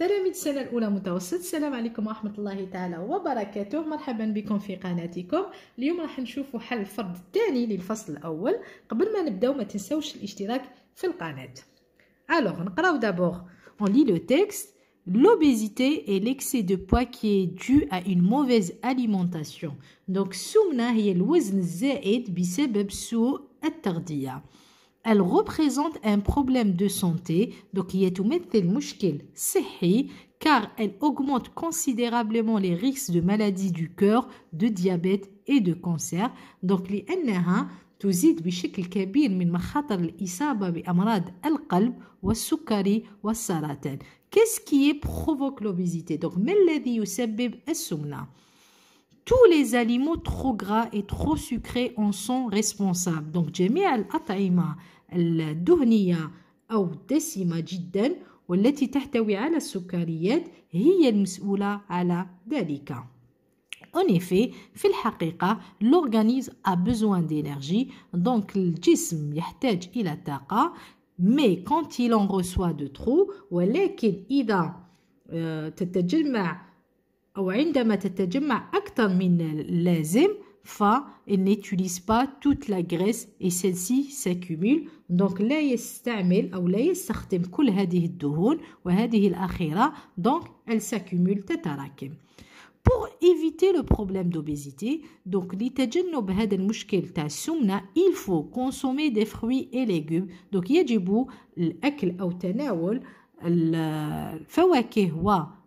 تلاميذ السنة الأولى متوسط. السلام عليكم ورحمة الله تعالى وبركاته. مرحبا بكم في قناتكم. اليوم راح نشوفوا حل الفرد الثاني للفصل الأول. قبل ما نبدأو ما تنساوش الاشتراك في القناة. Alors, نقراو d'abord. On lit le texte. L'obésité est l'excès de poids qui est dû à une mauvaise alimentation. Donc, سمنة هي الوزن الزائد بسبب سوء التغذية. Elle représente un problème de santé, donc هي تمثل مشكل صحي car elle augmente considérablement les risques de maladies du cœur, de diabète et de cancer. Donc لأنها تزيد بشكل كبير من مخاطر الإصابة بأمراض القلب والسكري والسرطان. Qu'est-ce qui provoque l'obésité Donc ما الذي يسبب السمنة tous les aliments trop gras et trop sucrés en sont responsables. Donc جميع الأطعمة الدهنية أو الدسمة جدا والتي تحتوي على السكريات هي المسؤولة على ذلك. En effet, في الحقيقة l'organisme a besoin d'énergie donc الجسم يحتاج إلى طاقة mais quand il en reçoit de trop ولكن إذا تتجمع أو عندما تتجمع أكثر من اللازم فإن n'utilise pas toute la graisse et celle-ci s'accumule donc لا يستعمل أو لا يستخدم كل هذه الدهون وهذه الأخيرة donc elle s'accumule تتراكم Pour éviter le problème d'obésité, donc لتجنب هذا المشكل تاع السمنة, il faut consommer des fruits et légumes. donc يجب الأكل أو تناول الفواكه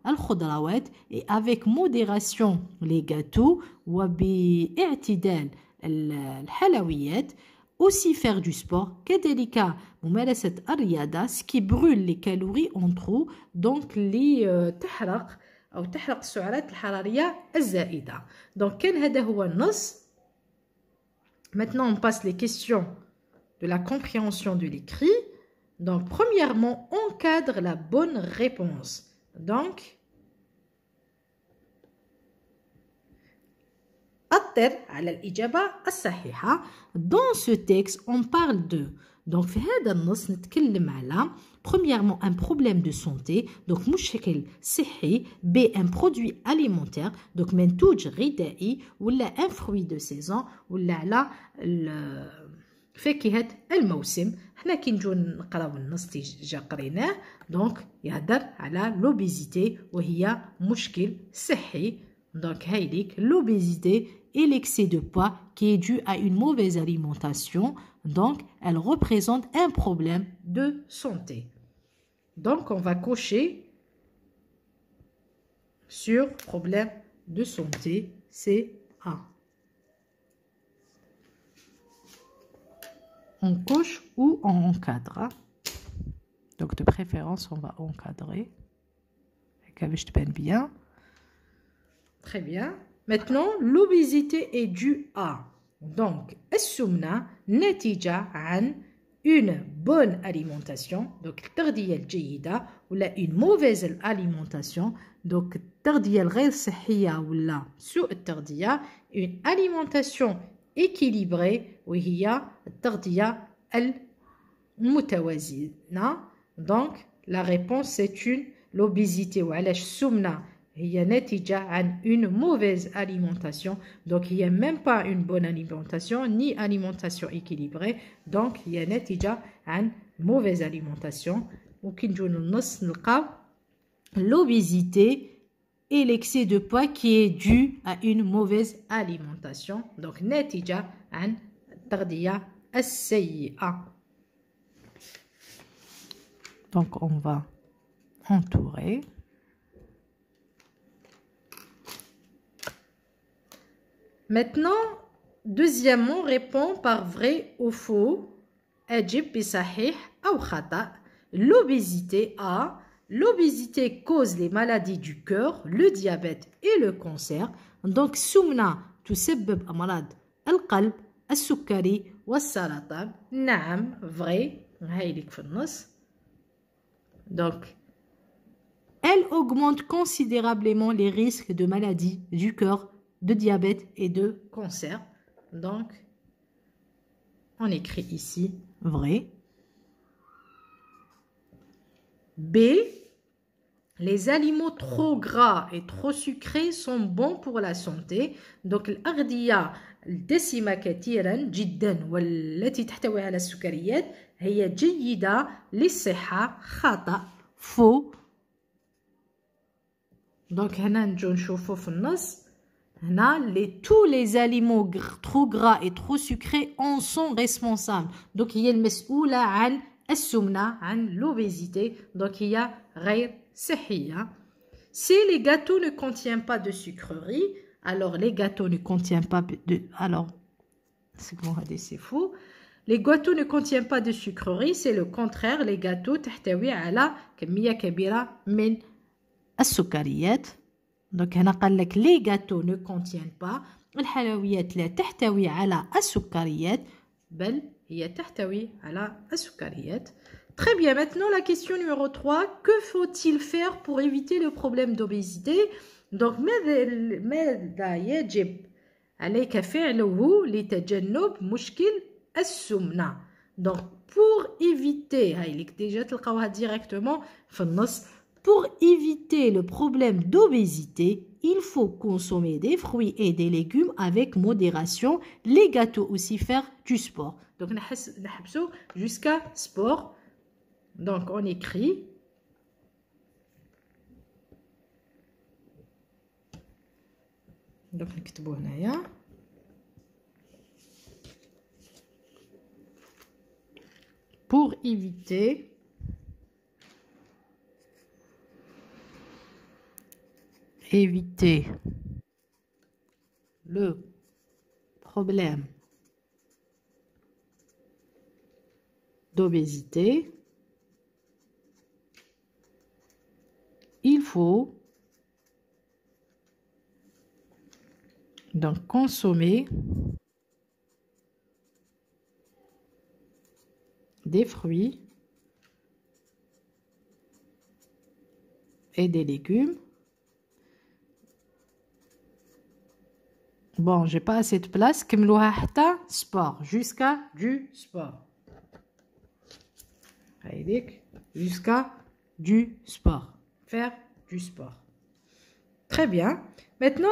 والخضروات et avec modération les gâteaux وباعتدال الحلويات aussi faire du sport كذلك ممارسة الرياضة ce qui brûle les calories en trop donc اللي تحرق أو تحرق السعرات الحرارية الزائدة donc كان هذا هو النص maintenant on passe les questions de la compréhension de l'écrit donc premièrement encadre la bonne réponse donc أطر على الإجابة الصحيحة dans ce texte on parle de donc في هذا النص نتكلم على premièrement un problème de santé donc مشكل صحي ب un produit alimentaire donc منتوج غذائي ولا un fruit de saison ولا على فاكهة الموسم حنا كي نجو نقراو النص جا قريناه دونك يهدر على لوبيزيتي وهي مشكل صحي دونك هايليك لوبيزيتي et l'excès de poids qui est dû à une mauvaise alimentation. Donc, elle représente un problème de santé. Donc, on va cocher sur problème de santé, c'est A. On coche ou on encadre. Donc, de préférence, on va encadrer. Avec bien. Très bien. Maintenant, l'obésité est due à donc السمنة نتيجة عن une bonne alimentation donc التغذية الجيدة ولا une mauvaise alimentation donc التغذية الغير صحية ولا سوء التغذية une alimentation équilibrée وهي التغذية المتوازنة donc la réponse c'est une l'obésité وعلاش السمنة هي ناتجة عن une mauvaise alimentation donc il n'y a même pas une bonne alimentation ni alimentation équilibrée donc هي ناتجة عن mauvaise alimentation وكي نجو للنص نلقاو l'obésité et l'excès de poids qui est dû à une mauvaise alimentation donc ناتجة عن التغذية السيئة donc on va entourer Maintenant, deuxièmement, répond par vrai ou faux. L'obésité A. L'obésité cause les maladies du cœur, le diabète et le cancer. Donc, سمنة تسبب أمراض القلب السكري والسرطان. نعم, vrai. هايلك في النص. Donc, elle augmente considérablement les risques de maladies du cœur, de diabète et de cancer. Donc, on écrit ici vrai. B. les aliments trop gras et trop sucrés sont bons pour la santé donc الأغذية الدسمة كثيرا جدا والتي تحتوي على السكريات هي جيدة للصحة خطأ فو دونك هنا نجو نشوفو في النص هنا les tous les aliments trop gras et trop sucrés en sont responsables donc هي المسؤولة عن السمنة عن l'obésité donc هي غير صحية si les gâteaux ne contiennent pas de sucreries alors les gâteaux ne contiennent pas de alors c'est bon c'est faux les gâteaux ne contiennent pas de sucreries c'est le contraire les gâteaux تحتوي على كمية كبيرة من السكريات دونك هنا قال لك لي غاتو نو كونتيان با الحلويات لا تحتوي على السكريات بل هي تحتوي على السكريات Très bien, maintenant la question numéro 3. Que faut-il faire pour éviter le problème d'obésité Donc, ماذا يجب عليك فعله لتجنب مشكل السمنة Donc, pour éviter, هاي لك déjà تلقاوها directement في النص pour éviter le problème d'obésité, il faut consommer des fruits et des légumes avec modération. Les gâteaux aussi faire du sport. Donc, jusqu'à sport. donc, on écrit. Pour éviter éviter le problème d'obésité, il faut donc consommer des fruits et des légumes. Bon, j'ai pas assez de place. sport jusqu'à du sport. Jusqu'à du sport. Faire du sport. Très bien. Maintenant,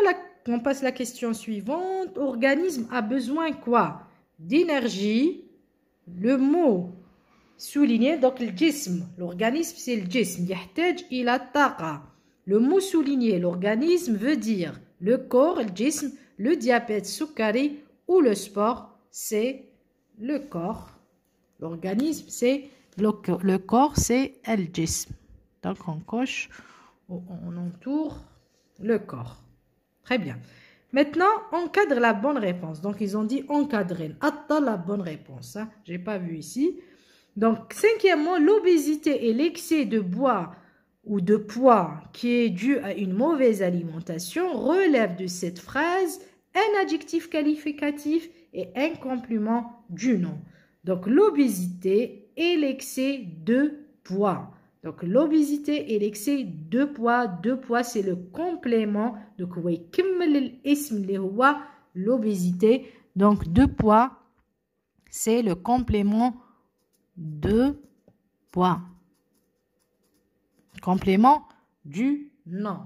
on passe à la question suivante. Organisme a besoin quoi? D'énergie. Le mot souligné, donc le jism. L'organisme, c'est le jism. il a taqa. Le mot souligné, l'organisme veut dire le corps, le jism, le diabète soukari ou le sport, c'est le corps. L'organisme, c'est le, corps, c'est el jism. Donc on coche, on entoure le corps. Très bien. Maintenant, encadre la bonne réponse. Donc, ils ont dit encadrer. Attends la bonne réponse. Hein. Je n'ai pas vu ici. Donc, cinquièmement, l'obésité et l'excès de bois ou de poids qui est dû à une mauvaise alimentation relève de cette phrase un adjectif qualificatif et un complément du nom. Donc l'obésité et l'excès de poids. Donc l'obésité et l'excès de poids, de poids c'est le complément. Donc l'obésité. Donc de poids c'est le complément de poids. Complément du nom.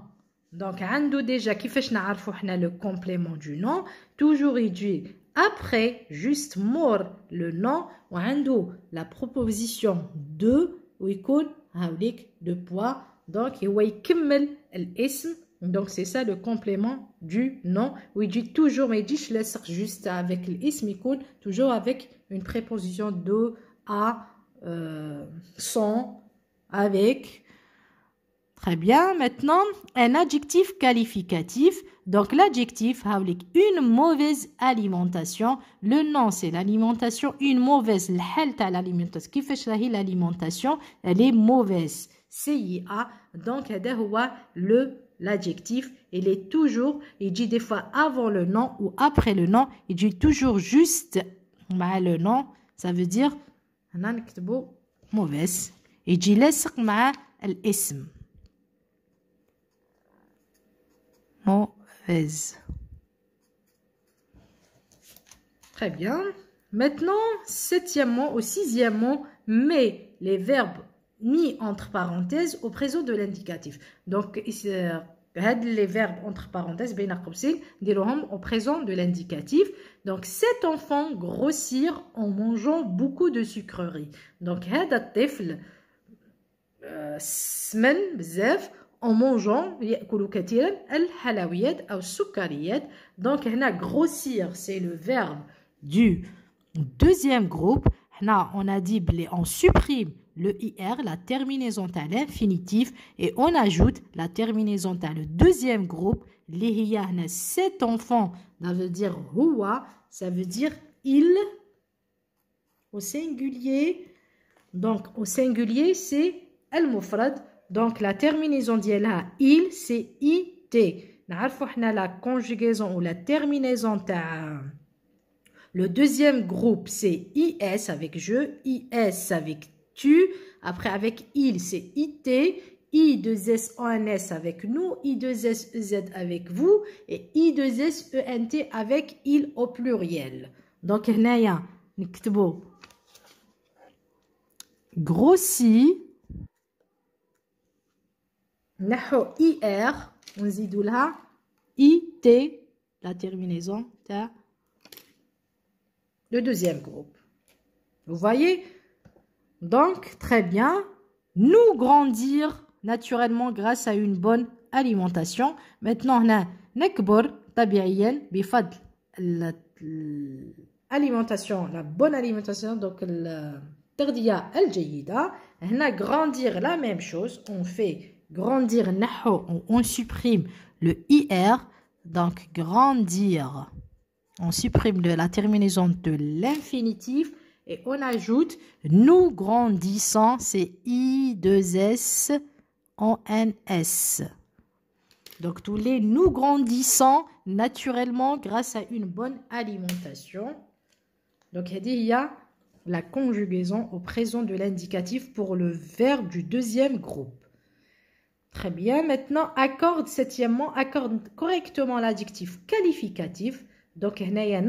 Donc, عنده déjà كيفاش نعرفوا حنا le complément du nom toujours يجي après juste mort le nom وعنده la proposition de ويكون هاوليك de poids donc هو يكمل الاسم donc c'est ça le complément du nom ويجي toujours ما يجيش لاصق juste avec الاسم يكون toujours avec une préposition de à euh, sans avec Très bien. Maintenant, un adjectif qualificatif. Donc, l'adjectif, une mauvaise alimentation. Le nom, c'est l'alimentation. Une mauvaise, l'alimentation. Qui fait l'alimentation? Elle est mauvaise. CIA. Donc, le l'adjectif, il est toujours, il dit des fois avant le nom ou après le nom, il dit toujours juste le nom, ça veut dire mauvaise. Il dit laisse l'ism. mauvaise. Très bien. Maintenant, septièmement ou sixièmement, mais les verbes mis entre parenthèses au présent de l'indicatif. Donc, les verbes entre parenthèses, au présent de l'indicatif. Donc, cet enfant grossir en mangeant beaucoup de sucreries. Donc, هذا الطفل سمن بزاف en mangeant donc grossir hein, c'est le verbe du deuxième groupe. On a dit on supprime le ir la terminaison à l'infinitif et on ajoute la terminaison à le deuxième groupe. Cet enfant ça veut dire houa ça veut dire il au singulier. Donc au singulier c'est al mufrad Donc, la terminaison d'ILA, il, c'est IT. la conjugaison ou la terminaison le deuxième groupe, c'est IS avec je, IS avec tu. Après, avec il, c'est IT. I2S ONS avec nous, I2S EZ avec vous et I2S ENT avec il au pluriel. Donc, هنايا نكتبو grossi نحو IR ونزيدو لها IT la terminaison de le deuxième groupe. Vous voyez donc, très bien, nous grandir naturellement grâce à une bonne alimentation. Maintenant, on a nekbor tabi'iyan bifad l'alimentation, la bonne alimentation, donc le tardiya al-jayida. On a grandir la même chose, on fait grandir naho, on supprime le ir, donc grandir. On supprime la terminaison de l'infinitif et on ajoute nous grandissons, c'est I2S en. Donc tous les nous grandissons naturellement grâce à une bonne alimentation. Donc il y a la conjugaison au présent de l'indicatif pour le verbe du deuxième groupe. Très bien. Maintenant, accorde septièmement, accorde correctement l'adjectif qualificatif. Donc, il y a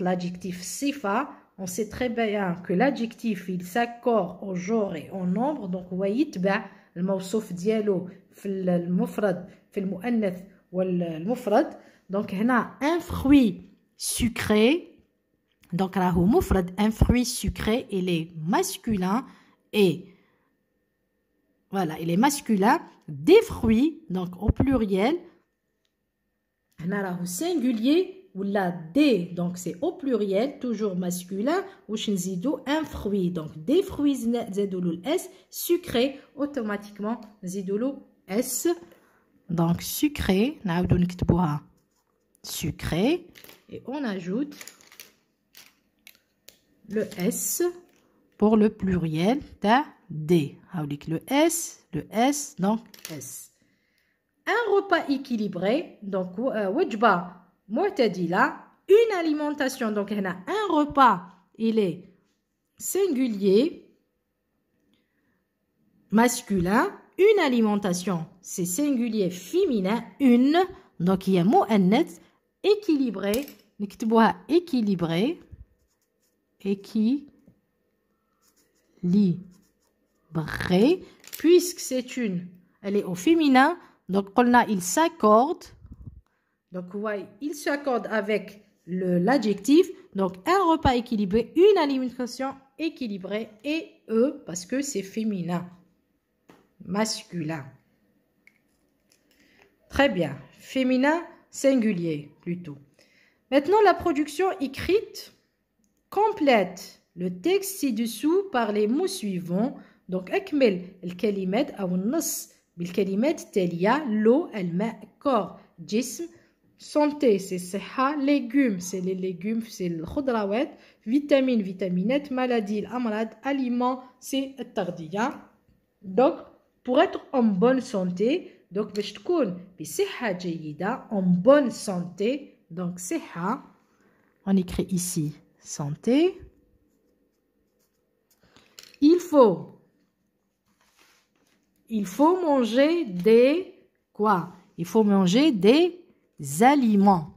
l'adjectif sifa on sait très bien que l'adjectif il s'accorde au genre et au nombre donc هو يتبع الموصوف ديالو في المفرد في المؤنث والمفرد donc هنا un fruit sucré donc راهو مفرد un fruit sucré il est masculin et voilà, il est masculin, des fruits, donc au pluriel. On a au singulier ou la des, donc c'est au pluriel, toujours masculin, ou un fruit. Donc des fruits zidoulou s, sucré, automatiquement zidoulou s. Donc sucré, sucré, et on ajoute le s pour le pluriel, ta D. Le S, le S, donc S. Un repas équilibré, donc, euh, là une alimentation. Donc, il a un repas, il est singulier, masculin. Une alimentation, c'est singulier, féminin, une. Donc, il y a mot net équilibré. équilibré. Équilibré. Puisque c'est une, elle est au féminin. Donc, on a, il s'accorde donc, voyez, il s'accorde avec l'adjectif. Donc, un repas équilibré, une alimentation équilibrée et E parce que c'est féminin, masculin. Très bien. Féminin singulier plutôt. Maintenant, la production écrite complète le texte ci-dessous par les mots suivants. Donc, أكمل الكلمات أو النص بالكلمات التالية l'eau, الماء corps جسم Santé, c'est صحة. Légumes, c'est les légumes, c'est le khudrawat. Vitamines, vitaminettes. Maladie, l'amrad. Aliments, c'est le tardiya. Donc, pour être en bonne santé, donc, باش تكون بصحة جيدة, en bonne santé, donc صحة, on écrit ici santé. Il faut, il faut manger des quoi Il faut manger des aliments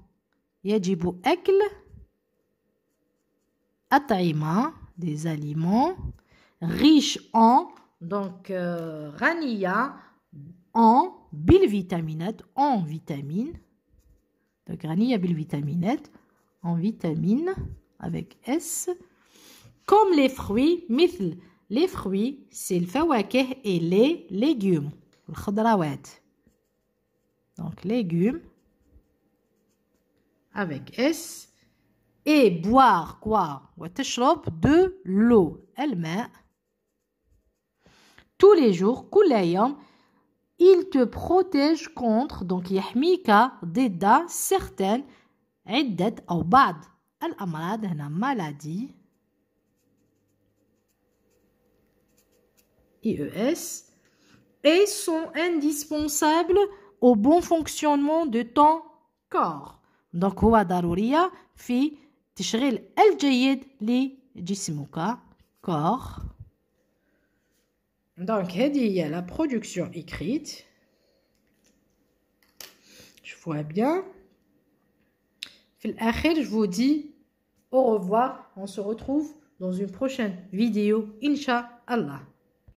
يجب أكل أطعمة des aliments riches en Donc, غنية en بالفيتامينات en vitamines. Donc, غنية بالفيتامينات en vitamines avec S. Comme les fruits, مثل Les fruits, c'est le fawakeh et les légumes. Le Donc légumes avec S. Et boire quoi? De l'eau. Elle Tous les jours, il te protège contre, donc yahmika, deda, certaines, iddat ou bad. Al-amrad, maladie. IES et sont indispensables au bon fonctionnement de ton corps. Donc هو ضرورية في تشغيل الجيد لجسمك corps. Donc هذه هي la production écrite. Je vois bien. في الآخر je vous dis au revoir. On se retrouve dans une prochaine vidéo. Inch'Allah.